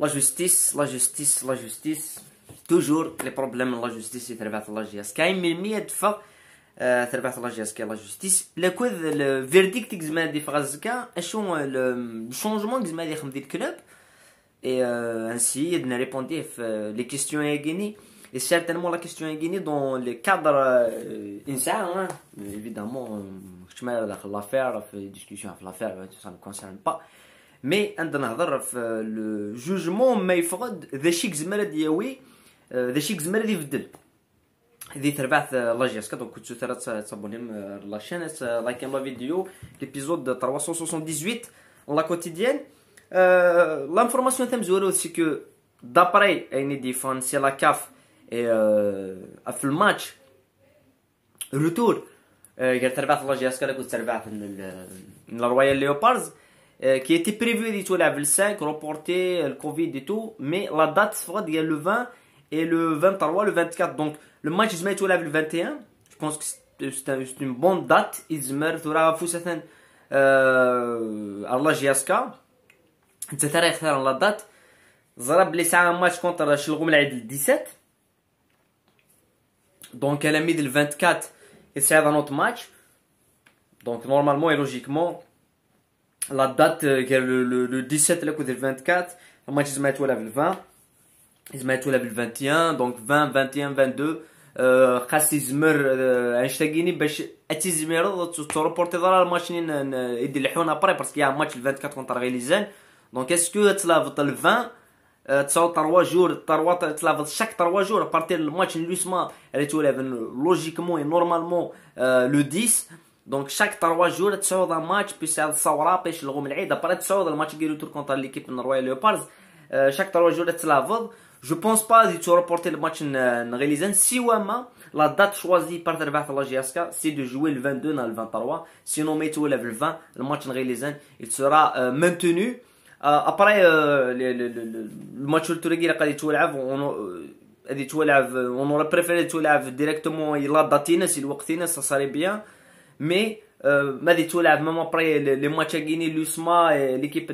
لا جوستيس لا جوستيس لا جوستيس توجور لي بروبليم لا جوستيس تربعت لا جياس كاين من 100 دفا تربعت لا جياس كاين لا جوستيس لا كوذ الفيرديكت زعما دي فغازكا اشو الشونجمون زعما دي خم دي الكلوب اي انسي يدنا ريبوندي في لي كيستيون ياكيني Et certainement la question est gagnée dans le cadre euh, évidemment, je mets l'affaire, fait discussion avec l'affaire, ça ne me concerne Mais عندنا نهضر في jugement ما يفقد ذا شيك زمرة دياوي ذا شيك زمرة يبدل هذه تربعت لاجيسكا دونك كنتو ثلاث تصابونيم لا شين لايكين لا فيديو ليبيزود 378 لا كوتيديان لانفورماسيون تاع مزوره سي كو دابري اين ديفون سي لا كاف في الماتش روتور قال تربعت لاجي اسكا كنت تربعت من الرويال ليوباردز Euh, qui était prévu du tout la 5, reporté euh, le Covid et tout, mais la date sera il y a le 20 et le 23, le 24. Donc le match Izmir tout la 21, je pense que c'est euh, une bonne date. Izmir tout la Foussatan Allah Jiaska. C'est la date. Zarab les un match contre Chilgoum le 17. Donc elle a mis le 24 et c'est un autre match. Donc normalement et logiquement la date euh, le, le, le 17 là, le 24, le match ils mettent le 20, ils mettent le 21, donc 20, 21, 22. خاص يزمر انشتاقيني باش اتيزمير تروبورتي ضرا الماتش يدير الحونه بري باسكو يا ماتش 24 كونتر غيليزان دونك اسكو تلافط ال 20 تصاوب 3 جور 3 تلافط شاك 3 جور بارتير الماتش لوسما اللي تولافن لوجيكمون نورمالمون لو 10 دونك شاك 3 جور تصعود ماتش بيس هاد الصورة باش لغوم العيد ابري تصعود الماتش كيلو تور كونتر ليكيب من رويال ليوباردز شاك 3 جور تلافض جو بونس با دي تو روبورتي الماتش نغيليزان سيوا ما لا دات شوازي بار تربح لا جياسكا سي دو جوي ل 22 نا ل 23 سينو مي تولف ل 20 الماتش نغيليزان il sera maintenu ابري الماتش التوركي اللي غادي تولعب غادي تولعب اون اورا بريفيري تولعب ديريكتومون لا داتينا سي الوقتينا سا ساري بيان مي ما غادي تولعب ميم ابري لي ماتش كيني لوسما ليكيب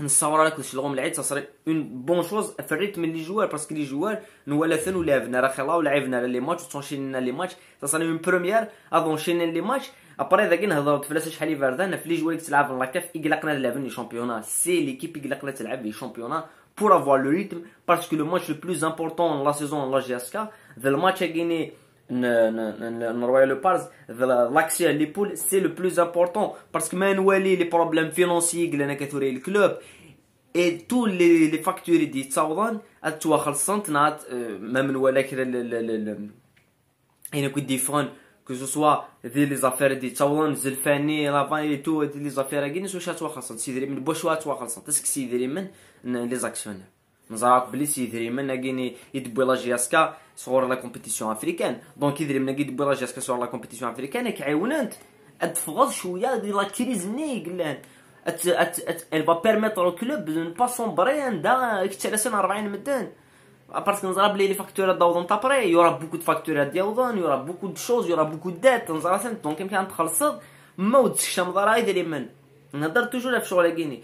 نصور لك واش لغم العيد تصري اون بون شوز في الريتم اللي جوار باسكو لي جوار نوالثن ولعبنا راه خلا ولعبنا لي ماتش وتنشينا لي ماتش تصري من بروميير افون شينا لي ماتش ابري ذاك نهضر فلاس شحال يفردان في لي جوار تلعب لا كاف يقلقنا نلعب لي شامبيونا سي ليكيب يقلقنا تلعب لي شامبيونا pour avoir le rythme parce que le match le plus important de la saison de la GSK le match à gagner Royal Pars l'accès à l'épaule c'est le plus important parce que même les problèmes financiers que le club et tous les, les factures دي تصاوضان اتوا خلصنت نات même ولا كده يعني كنت ديفون que ce soit دي لي زافير دي تصاوضان زلفاني لافان اي تو دي لي زافير كاين واش اتوا خلصنت سيدري من بواش اتوا خلصنت تسك سيدري من لي زاكسيونير نزراك بلي سي يدريمن كيني يدبي لا جياسكا صغور لا كومبيتيسيون افريكان. دونك يدريمن اكي يدبي لا جياسكا صغور لا كومبيتيسيون افريكان كيعاونات تفغض شوية دي لا كريز ني قلان ات ات ات ال با بيرميتر كلوب دو با سومبري عندها كتلاسن 40 مدان ابارت نزرا بلي لي فاكتور داوضن تابري يورا بوكو دو فاكتور داوضن يورا بوكو دو شوز يورا بوكو دو دات نزرا سنت دونك يمكن تخلص ما ودش شمضرايد لي من نهضر توجور في شغل كيني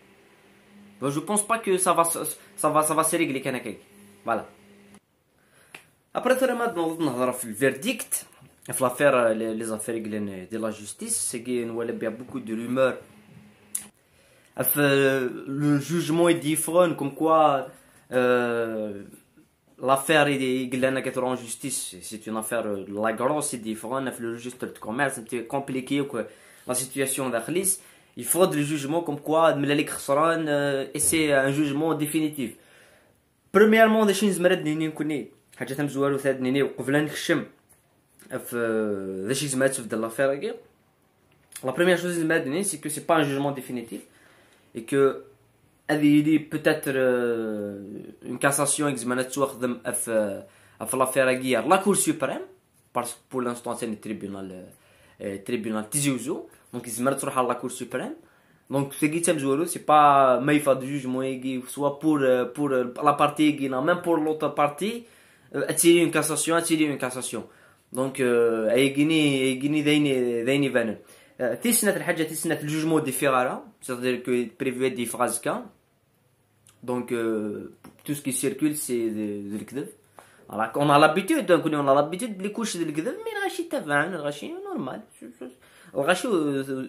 جو بونس با كو سا فا سا فا سا فا سي ريغلي كان هكاك فوالا ابري ثري ما نهضر في الفيرديكت في لافير لي زافير ديال لا جوستيس سي كي نولي بيا بوكو دو رومور le jugement est différent, comme quoi euh, l'affaire est en justice, c'est une affaire, la grosse est différente, le registre de commerce, c'est un petit compliqué, quoi. la situation d'Akhlis, il faut le jugement comme quoi euh, et c'est un jugement définitif. Premièrement, des choses مرات نيني نكوني حاجات مزوار وثاد نيني وقبل نخشم في ذا شي زمات في l'affaire La première chose c'est que c'est pas un jugement définitif et que هذه peut-être euh, اون كاساسيون زعما تواخذ في في لافير غيار لا كور سوبريم باسكو بور لانستون ثاني تريبيونال تريبيونال تيزيوزو دونك زعما تروح على لا كور سوبريم دونك سي تم زورو سي با ما يفا دو جوجمون يجي سوا بور بور لا بارتي يجي ميم بور لوتر بارتي اتيري اون كاساسيون اتيري اون كاساسيون دونك يجيني يجيني دايني دايني فانو تيسنات الحاجه تيسنات الجوجمون دي فيغارا سيتادير كو بريفي دي فراز كان دونك تو سكي سيركول سي الكذب راك اون لابيتود نكون اون لابيتود بلي كلشي الكذب مي الغاشي تافهان الغاشي نورمال وغاشو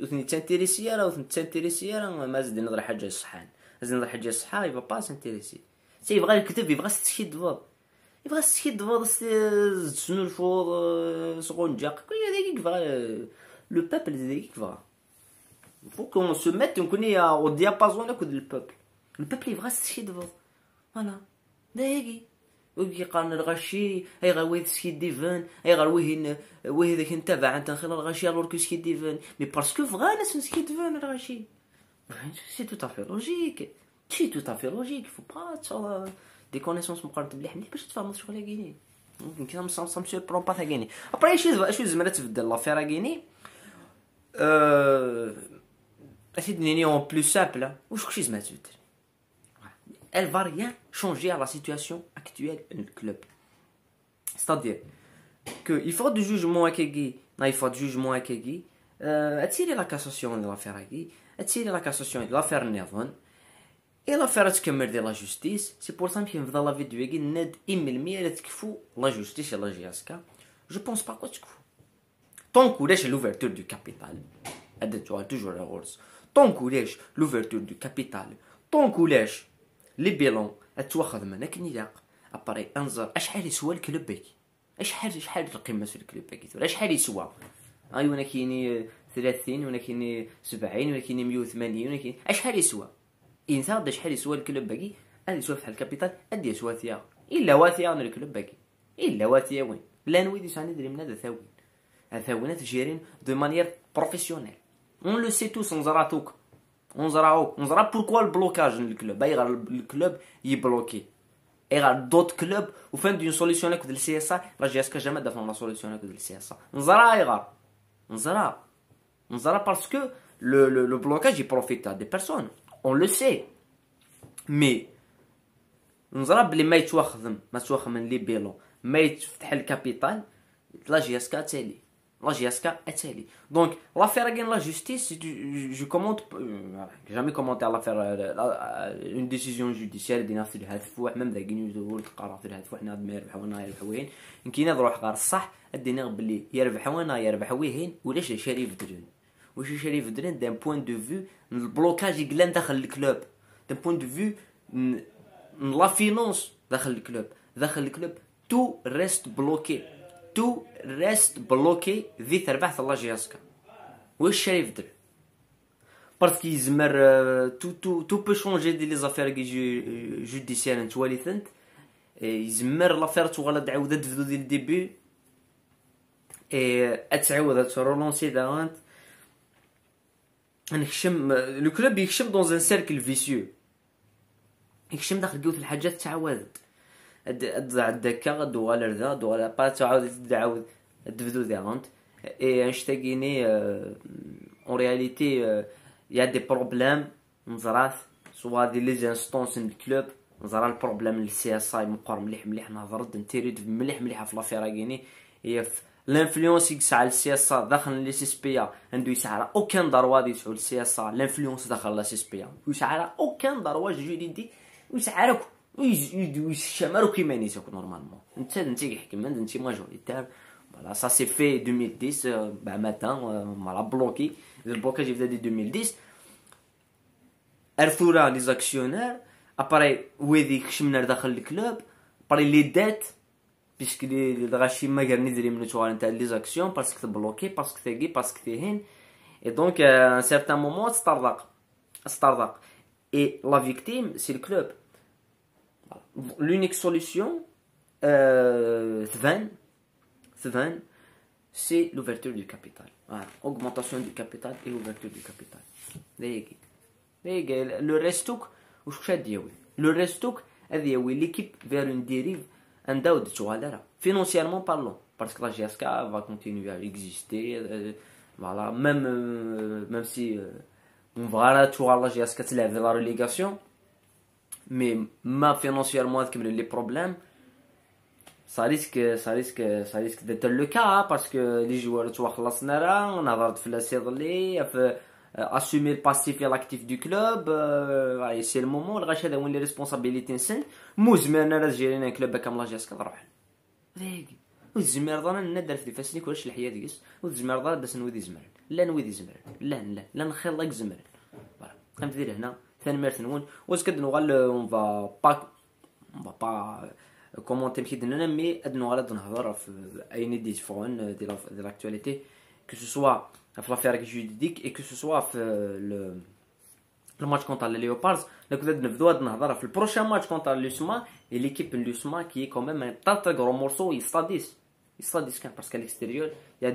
وثني تانتيريسي راه وثني تانتيريسي راه ما زد نضر حاجة صحان. زد نضر حاجة صحا يبا با سانتيريسي سي يبغى يكتب يبغى ستشي دفور يبغى ستشي دفور شنو الفور سكون جاك كل هذاك يبغى لو بابل ديك يبغى فو كون سو ميت نكوني أو ديابازون اكو لو البابل يبغى ستشي دفور فوالا دايقي دايقي ويقارن الغشي أي غا سكي ديفان أي غا وين ويه ذاك نتابع أنت خلال الغشي ألور كو سكي ديفان مي باسكو فغانا سكي ديفان الغشي. سي تو تافي لوجيك. سي تو تافي لوجيك. فو با تصور دي كونيسونس مقارنة مليح مليح باش تفهم شغل كيني. كذا سام سام سو برون با كيني. أبري شي شو زعما تبدل لافير كيني. أسيدني أون بلو سامبل واش كشي زعما تبدل؟ elle va rien changer à la situation actuelle du club. C'est-à-dire qu'il faut du jugement à Kegi, il faut du jugement à Kegi, euh, attirer la cassation de l'affaire Kegi, attirer la cassation de l'affaire Nevon, et l'affaire تكمل de la justice, c'est pour ça que في la vidéo Kegi ند 100% تكفو la justice et la GSK. Je pense pas quoi تكفو. Tant que l'ouverture du capital, tu toujours la rose. Tant que l'ouverture du capital, tant que لي بيلون اتواخذ منك نياق ابري أنظر أشحال يسوى الكلوب باكي. اشحال شحال القيمه في الكلوب باكي أشحال يسوى؟ أي وأنا كايني 30 وأنا كايني 70 وأنا كايني 180 وأنا كايني أشحال يسوى؟ إنسان شحال يسوى الكلوب باكي؟ هذا يسوى في الكابيتال أدي يسوى ثيا إلا واثيا أنا الكلوب باكي. إلا واثيا وين؟ لا نويدي ساني دري من هذا ثاوين. هذا جيرين دو مانيير بروفيسيونيل. اون لو سي On verra, on pourquoi le blocage dans club? Bah, le club est bloqué. Il y a d'autres clubs au fin d'une solution avec le CSA. La GSK jamais d'avoir la solution avec le CSA. On verra, il On verra. On verra parce que le, blocage il profite à des personnes. On le sait. Mais on verra les matchs qui sont les bilans. Les matchs qui sont le capital. La GSK, c'est la JSK اتالي دونك لافير اغين لا جوستيس جو كومونت جامي كومونتي على لافير اون ديسيزيون جوديسيال دينا في هاد الفوح ميم ذاك نيوز تقرا في الهاتف واحد حنا يربح هنا يربح وين يمكن نروح غير الصح ادينا بلي يربح هنا يربح وين ولاش شريف درين واش شريف درين دان بوين دو فيو البلوكاج يقلان داخل الكلوب دان بوين دو فيو لا فينونس داخل الكلوب داخل الكلوب تو ريست بلوكي تو ريست بلوكي ذي تربح الله جياسكا. واش شريف در باسكو يزمر تو تو تو بو شونجي دي لي زافير كي جوديسيال نتوالي ثنت يزمر لافير تغلى تعاود تفدو ديال الديبي اتعاود ترولونسي داغانت نكشم لو كلوب يكشم دون ان سيركل فيسيو يكشم داخل قوت الحاجات تعاودت الدكا دوغال ردا دوغال با تعاود تعاود تبدو ديغونت إي انشتاقيني أون رياليتي يا دي بروبليم نزرات. سوا دي لي انستونس الكلوب نزرا البروبليم السي اس اي مقر مليح مليح نهضرد نتيريد مليح مليح في لافيرا كيني هي لانفلونس يسعى السي اس داخل لي سي اس بي عنده يسعى أوكان دروا دي يسعى السي اس لانفلونس داخل لا سي اس بي يسعى أوكان دروا جوريدي يسعى يشمروا oui Chamar ou Kimeni, c'est normalement. Voilà, ça s'est fait en 2010. Euh, ben, maintenant, euh, on voilà, bloqué. Le blocage est fait en 2010. Erthura, les actionnaires. Après, où est le club Après, les dettes. Puisque les, les drachis magarnis les actions parce que c'est bloqué, parce que c'est gay, parce que c'est hin. Et donc, euh, à un certain moment, c'est Et la victime, c'est le club. L'unique solution, euh, c'est l'ouverture du capital. Augmentation du capital et ouverture du capital. Le restock, le restock, l'équipe vers une dérive, un financièrement parlant. Parce que la GSK va continuer à exister. Euh, voilà, même, euh, même si euh, on verra, tu la GSK, c'est la relégation. مي ما فينونسيرمون تكمل لي بروبليم سا ريسك سا ريسك سا ريسك ديتر لو كا باسكو لي جوار توا خلصنا راه نهضرت في في لاسيغلي في اسومي الباسيف اي لاكتيف دو كلوب اي سي المومون الغاش هذا وين لي ريسبونسابيليتي نسن مو زمان راه جيرينا كلوب كام لاجيسك نروح ذيك وزمر ضنا ندر في فاسني كلش الحياة ديس وزمر ضنا بس نودي زمر لا نودي زمر لا لا لا نخلق زمر فهمت هنا ثاني ميرت نون واش كد نوغال اون فا با اون فا با كومونتي مشيت هنا مي اد نوغال نهضر في اي ني ديفرون دي لاكتواليتي كو سو سوا في لافير جuridique et que ce soit في le le match contre les Léopards là que نبداو هاد نهضر في البروشان ماتش contre l'USMA et l'équipe l'USMA qui est quand même un très très gros morceau il sera 10 il sera 10 parce qu'à l'extérieur il y a